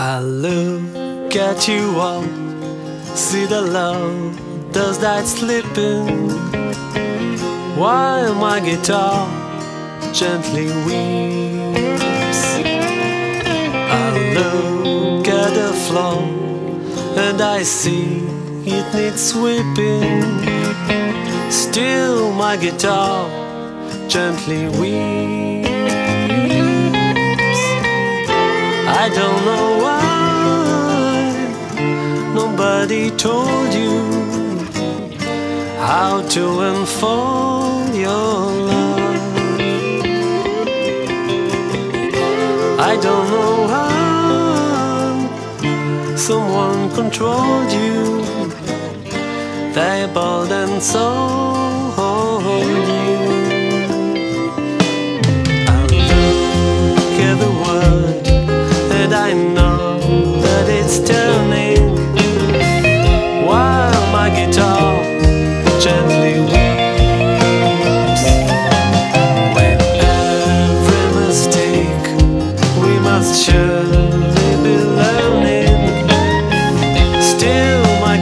I look at you all, see the love does that slipping while my guitar gently weeps. I look at the floor and I see it needs sweeping. Still, my guitar gently weeps. I don't know nobody told you how to unfold your love. I don't know how someone controlled you. They bought and sold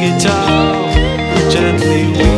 guitar gently